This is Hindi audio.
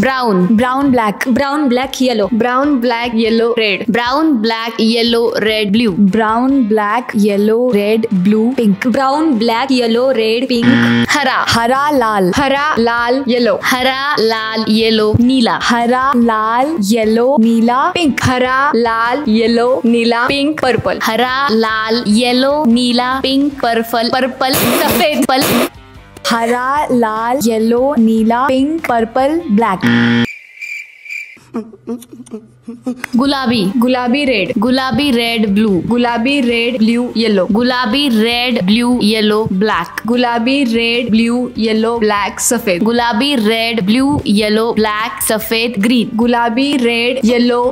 Brown brown black brown black yellow brown black yellow red brown black yellow red blue brown black yellow red blue pink brown black yellow red pink हरा हरा लाल हरा लाल येलो हरा लाल येलो नीला हरा लाल येलो नीला पिंक हरा लाल येलो नीला पिंक पर्पल हरा लाल येलो नीला पिंक पर्पल पर्पल सफ़ेद पल, हरा लाल येलो नीला पिंक पर्पल ब्लैक। गुलाबी। गुलाबी रेड। गुलाबी रेड ब्लू। गुलाबी रेड ब्लू येलो। गुलाबी रेड ब्लू येलो ब्लैक। गुलाबी रेड ब्लू येलो ब्लैक सफ़ेद। गुलाबी रेड ब्लू येलो ब्लैक सफ़ेद ग्रीन। गुलाबी रेड येलो।